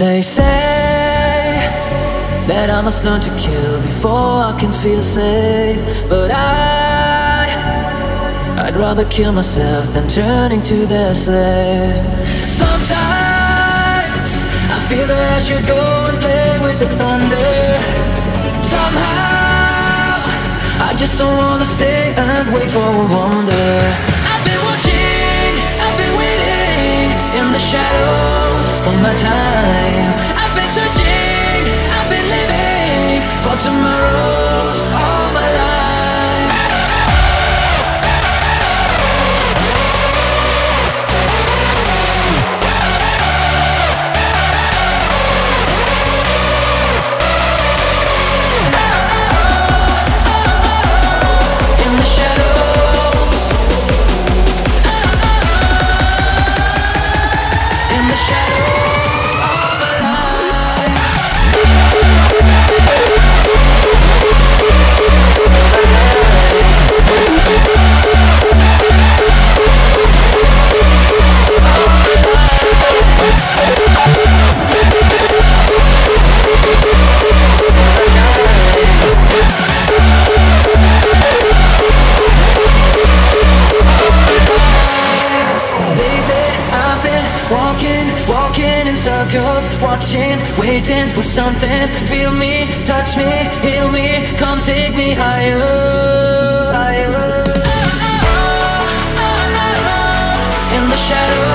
They say that I must learn to kill before I can feel safe. But I, I'd rather kill myself than turning to their slave. Sometimes I feel that I should go and play with the thunder. Somehow I just don't wanna stay and wait for a wonder. For my time. I've been searching, I've been living for tomorrows circles Watching, waiting for something. Feel me, touch me, heal me. Come take me higher. In the shadows